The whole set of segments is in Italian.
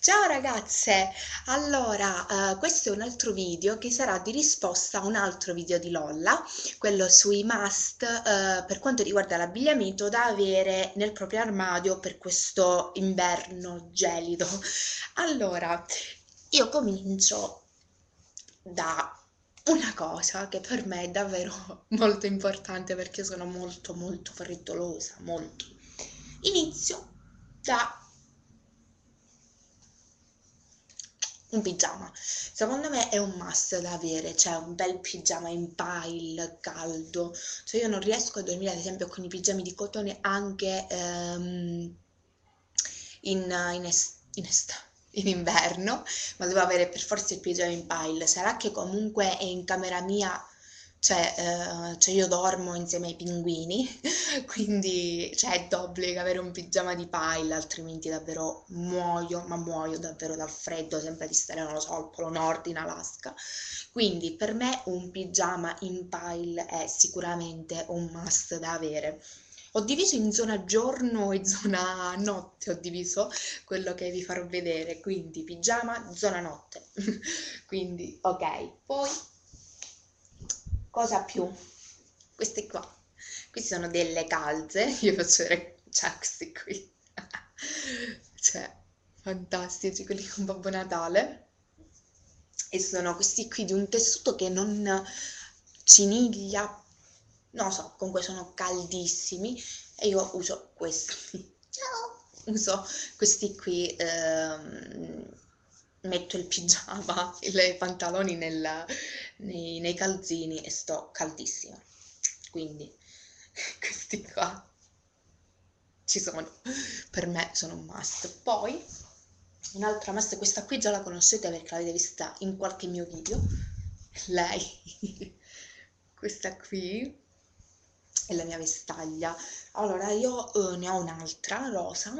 Ciao ragazze! Allora, eh, questo è un altro video che sarà di risposta a un altro video di Lolla, quello sui must eh, per quanto riguarda l'abbigliamento da avere nel proprio armadio per questo inverno gelido. Allora, io comincio da una cosa che per me è davvero molto importante perché sono molto molto freddolosa, molto. Inizio da un pigiama. Secondo me è un must da avere, cioè un bel pigiama in pile, caldo. Cioè io non riesco a dormire ad esempio con i pigiami di cotone anche ehm, in, in, est- in estate in inverno, ma devo avere per forza il pigiama in pile. Sarà che comunque è in camera mia cioè, eh, cioè io dormo insieme ai pinguini, quindi cioè, è d'obbligo avere un pigiama di pile, altrimenti davvero muoio, ma muoio davvero dal freddo, sempre di stare, non lo so, al Polo Nord in Alaska. Quindi per me un pigiama in pile è sicuramente un must da avere. Ho diviso in zona giorno e zona notte, ho diviso quello che vi farò vedere, quindi pigiama, zona notte. quindi ok, poi cosa più? Queste qua. Queste sono delle calze, io faccio vedere, cioè questi qui, cioè fantastici, quelli con Babbo Natale. E sono questi qui di un tessuto che non ciniglia, non so, comunque sono caldissimi e io uso questi. Ciao! Uso questi qui ehm, metto il pigiama, i pantaloni nel, nei, nei calzini e sto caldissima. Quindi questi qua ci sono, per me sono un must. Poi un'altra must, questa qui già la conoscete perché l'avete vista in qualche mio video. Lei, questa qui è la mia vestaglia. Allora, io eh, ne ho un'altra rosa,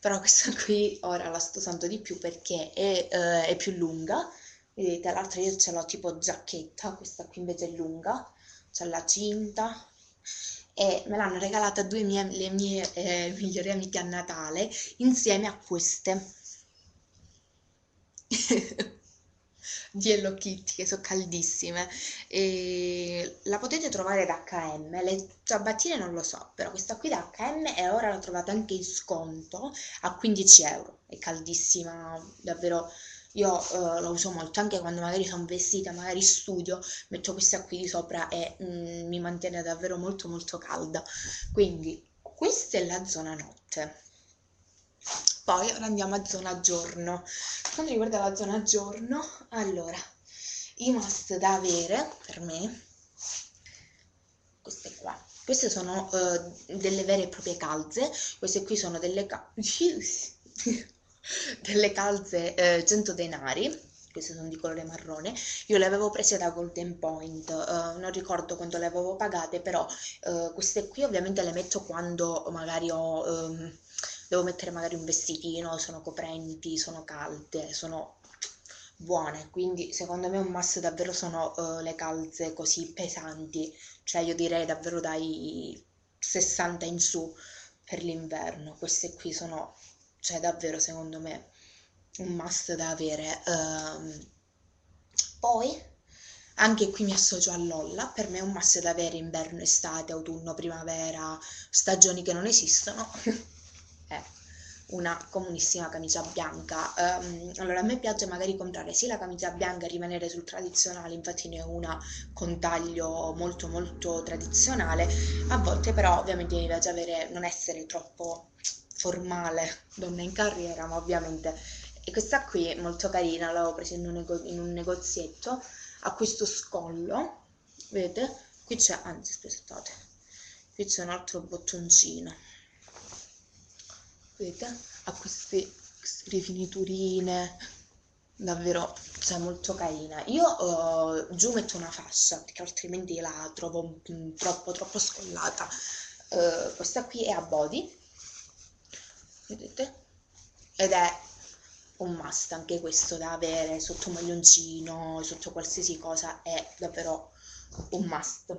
però questa qui ora la sto usando di più perché è, eh, è più lunga. Vedete, l'altra io ce l'ho tipo giacchetta, questa qui invece è lunga, c'è la cinta e me l'hanno regalata due mie, le mie eh, migliori amiche a Natale insieme a queste. di Hello Kitty che sono caldissime e la potete trovare da H&M le ciabattine non lo so però questa qui da H&M e ora l'ho trovata anche in sconto a 15 euro è caldissima davvero io uh, la uso molto anche quando magari sono vestita, magari studio, metto questa qui di sopra e mm, mi mantiene davvero molto molto calda. Quindi questa è la zona notte. Poi ora andiamo a zona giorno. Per quanto riguarda la zona giorno, allora, i must da avere per me, queste qua. Queste sono uh, delle vere e proprie calze, queste qui sono delle, ca delle calze eh, 100 denari, queste sono di colore marrone, io le avevo prese da Golden Point, uh, non ricordo quando le avevo pagate, però uh, queste qui ovviamente le metto quando magari ho... Um, devo mettere magari un vestitino, sono coprenti, sono calde, sono buone, quindi secondo me un must davvero sono uh, le calze così pesanti, cioè io direi davvero dai 60 in su per l'inverno, queste qui sono, cioè davvero secondo me un must da avere. Um, poi anche qui mi associo a Lolla, per me è un must da avere inverno, estate, autunno, primavera, stagioni che non esistono. è una comunissima camicia bianca. Um, allora a me piace magari comprare sia la camicia bianca e rimanere sul tradizionale, infatti ne ho una con taglio molto molto tradizionale, a volte però ovviamente mi piace avere, non essere troppo formale, donna in carriera, ma ovviamente... E questa qui è molto carina, l'avevo presa in un, nego- in un negozietto, ha questo scollo, vedete? Qui c'è, anzi aspettate, qui c'è un altro bottoncino vedete ha queste rifiniturine davvero cioè molto carina. Io uh, giù metto una fascia perché altrimenti la trovo um, troppo troppo scollata. Uh, questa qui è a body vedete? Ed è un must anche questo da avere sotto un maglioncino sotto qualsiasi cosa è davvero un must.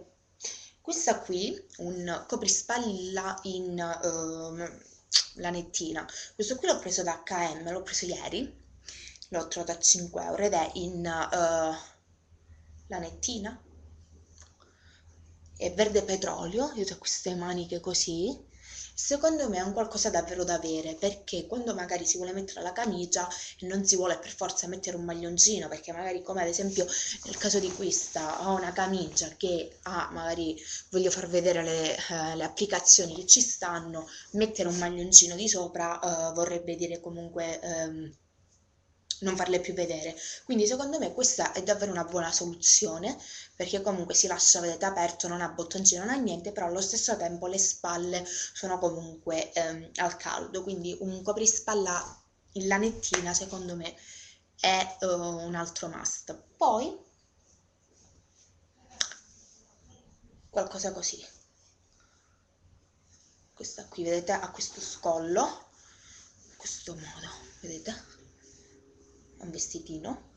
Questa qui un coprispalla in uh, lanettina questo qui l'ho preso da H&M l'ho preso ieri l'ho trovato a 5 euro ed è in uh, lanettina è verde petrolio io ho queste maniche così secondo me è un qualcosa davvero da avere perché quando magari si vuole mettere la camicia e non si vuole per forza mettere un maglioncino perché magari come ad esempio nel caso di questa ho una camicia che ha magari voglio far vedere le, eh, le applicazioni che ci stanno mettere un maglioncino di sopra eh, vorrebbe dire comunque ehm, non farle più vedere. Quindi secondo me questa è davvero una buona soluzione perché comunque si lascia, vedete, aperto, non ha bottoncini, non ha niente, però allo stesso tempo le spalle sono comunque ehm, al caldo, quindi un coprispalla in lanettina secondo me è uh, un altro must. Poi qualcosa così. Questa qui, vedete, ha questo scollo, in questo modo, vedete? Un vestitino.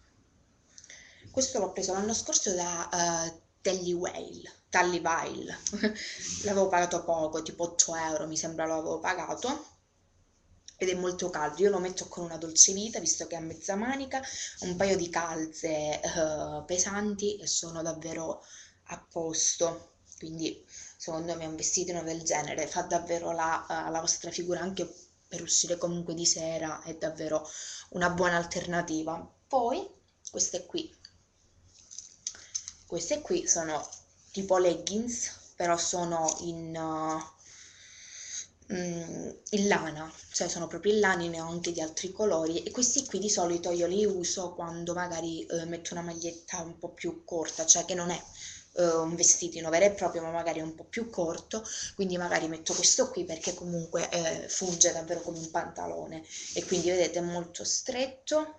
Questo l'ho preso l'anno scorso da uh, Telly Whale Tally Vile l'avevo pagato poco tipo 8 euro mi sembra l'avevo pagato. Ed è molto caldo. Io lo metto con una dolce vita visto che ha mezza manica un paio di calze uh, pesanti e sono davvero a posto. Quindi secondo me un vestitino del genere fa davvero la, uh, la vostra figura anche per uscire comunque di sera è davvero una buona alternativa. Poi queste qui, queste qui sono tipo leggings, però sono in, uh, in lana, cioè sono proprio in lana, ne ho anche di altri colori. E questi qui di solito io li uso quando magari uh, metto una maglietta un po' più corta, cioè che non è uh, un vestitino vero e proprio ma magari un po' più corto quindi magari metto questo qui perché comunque eh, funge davvero come un pantalone. E quindi vedete è molto stretto.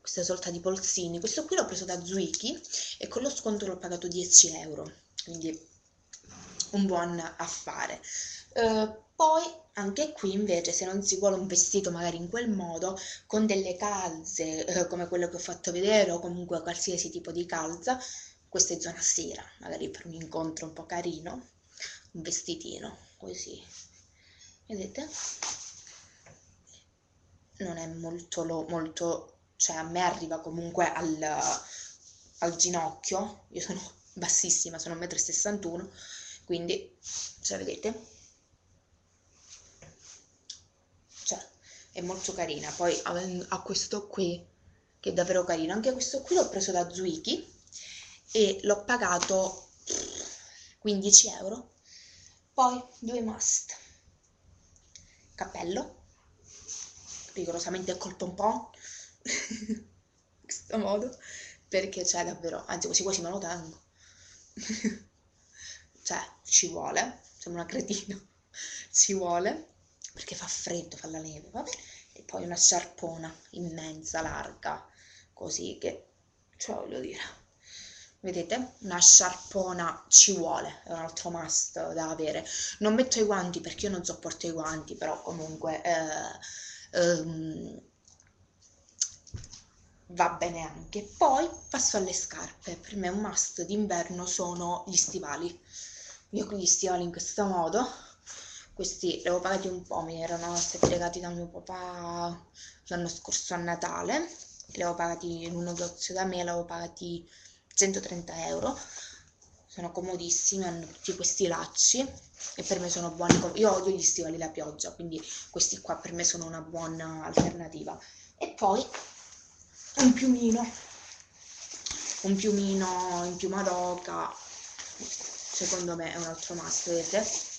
Questa sorta di polsini. Questo qui l'ho preso da Zuiki e con lo sconto l'ho pagato 10 euro. Quindi un buon affare. Uh, poi anche qui invece se non si vuole un vestito magari in quel modo con delle calze eh, come quello che ho fatto vedere o comunque qualsiasi tipo di calza è zona sera, magari per un incontro un po' carino, un vestitino, così, vedete? Non è molto, lo, molto cioè a me arriva comunque al, al ginocchio, io sono bassissima, sono 1,61 m, quindi, cioè vedete? Cioè, è molto carina, poi ha questo qui, che è davvero carino, anche questo qui l'ho preso da Zuiki, e l'ho pagato 15 euro. Poi due must. Cappello, rigorosamente col pompon, in questo modo, perché c'è davvero, anzi quasi quasi me lo tengo. cioè, ci vuole, sembra una cretina, ci vuole, perché fa freddo, fa la neve, va bene? E poi una sciarpona immensa, larga, così che, cioè voglio dire vedete? Una sciarpona ci vuole è un altro must da avere. Non metto i guanti perché io non sopporto i guanti però comunque eh, ehm, va bene anche. Poi passo alle scarpe. Per me un must d'inverno sono gli stivali. Io con gli stivali in questo modo questi li avevo pagati un po' mi erano stati regalati da mio papà l'anno scorso a Natale li avevo pagati in un negozio da me li avevo pagati 130 euro sono comodissimi, hanno tutti questi lacci e per me sono buoni. Io odio gli stivali da pioggia, quindi questi qua per me sono una buona alternativa. E poi un piumino, un piumino in piuma d'oca, secondo me è un altro must, vedete?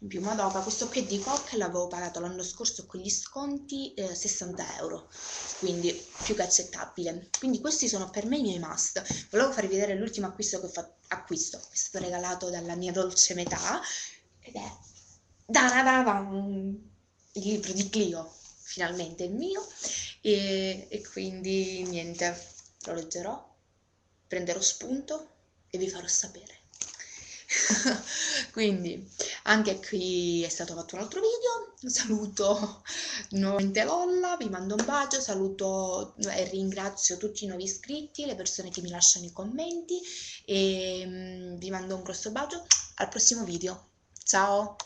In piuma d'oca, questo è di Coca l'avevo pagato l'anno scorso con gli sconti eh, 60 euro quindi più che accettabile. Quindi questi sono per me i miei must. Volevo farvi vedere l'ultimo acquisto che ho fatto, acquisto, è stato regalato dalla mia dolce metà, ed è il libro di Clio, finalmente il mio, e, e quindi niente, lo leggerò, prenderò spunto e vi farò sapere. quindi anche qui è stato fatto un altro video. Saluto nuovamente Lolla vi mando un bacio saluto e ringrazio tutti i nuovi iscritti le persone che mi lasciano i commenti e mm, vi mando un grosso bacio. Al prossimo video. Ciao